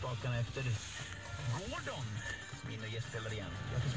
spakarna efter Gordon som är inne och gästspelar igen. Grattis